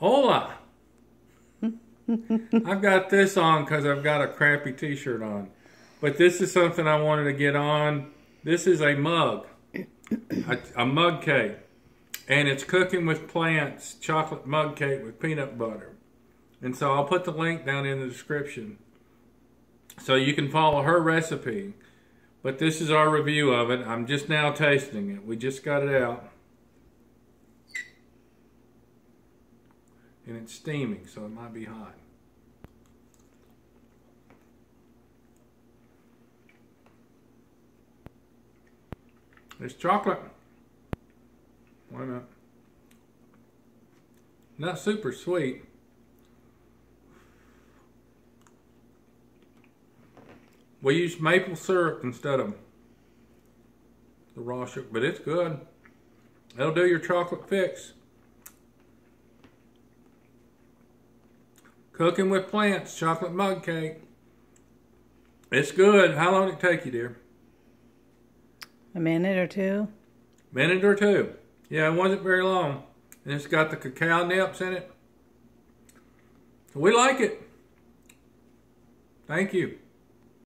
Hola. I've got this on because I've got a crappy t-shirt on. But this is something I wanted to get on. This is a mug. A, a mug cake. And it's cooking with plants, chocolate mug cake with peanut butter. And so I'll put the link down in the description. So you can follow her recipe. But this is our review of it. I'm just now tasting it. We just got it out. And it's steaming, so it might be hot. It's chocolate. Why not? Not super sweet. We use maple syrup instead of the raw sugar, but it's good. That'll do your chocolate fix. Cooking with plants, chocolate mug cake. It's good. How long did it take you, dear? A minute or two. Minute or two. Yeah, it wasn't very long. And it's got the cacao nibs in it. We like it. Thank you.